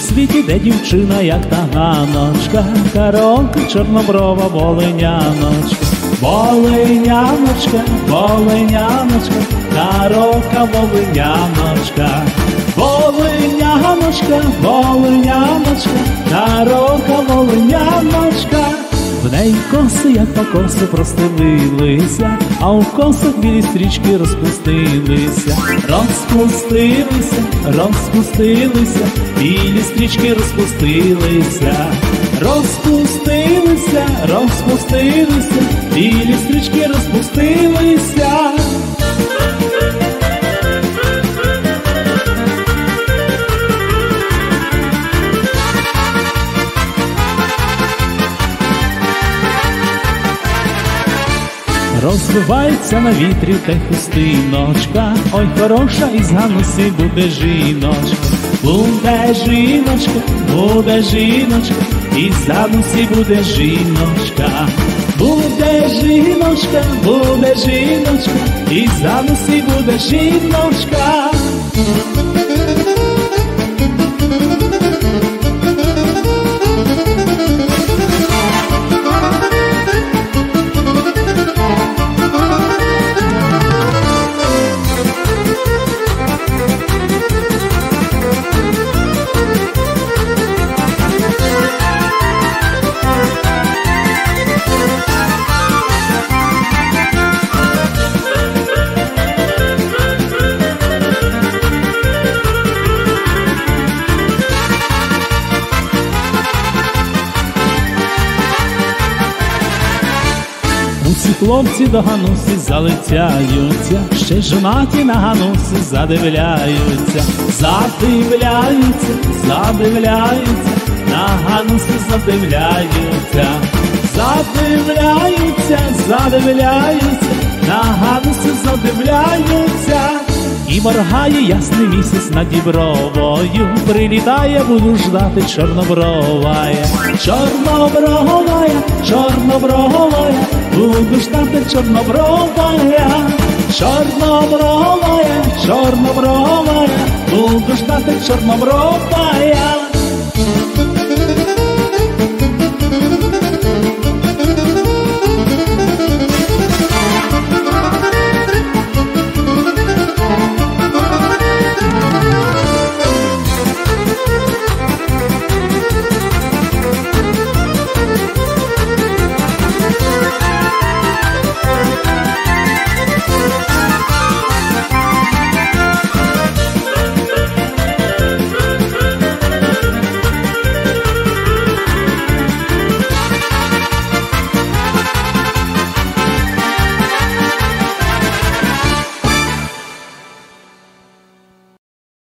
світі, де дівчина, як та ганочка, Каролка чорноброва волиняночка, волиняночка, волиняночка, Каролка волиняночка, волиняночка, волиняночка, Неї коси, як по коси простелилися, а у косах білі стрічки розпустилися, розпустилися, розпустилися, білі стрічки розпустилися, розпустилися, розпустилися, білі стрічки розпустилися. Розвивається на вітрі та й хустиночка, ой, хороша із ганусі буде жіночка, буде жіночка, буде жіночка, із ганусі буде жіночка, буде жіночка, буде жіночка, із ганусі буде жіночка. Усі хлопці до гануси залицяються, ще жонаті на гануси задивляються, задивляються, задивляються, на гануси задивляються, задивляються, задивляються, на гануси задивляються. І моргає ясний місяць над дібровою, прилітає, буду ждати чорнобровая, чорнобровая, чорнобровая, буду ждати чорнобровая, чорнобровая, чорнобровая, буду ждати чорнобровая.